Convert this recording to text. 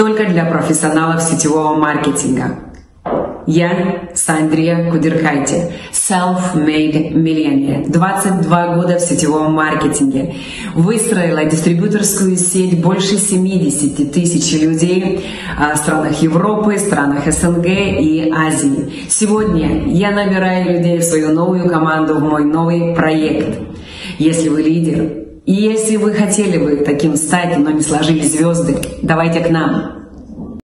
только для профессионалов сетевого маркетинга. Я Сандрия Кудерхайте, self-made millionaire, 22 года в сетевом маркетинге. Выстроила дистрибьюторскую сеть больше 70 тысяч людей в странах Европы, странах СНГ и Азии. Сегодня я набираю людей в свою новую команду, в мой новый проект. Если вы лидер, и если вы хотели бы таким стать, но не сложились звезды, давайте к нам.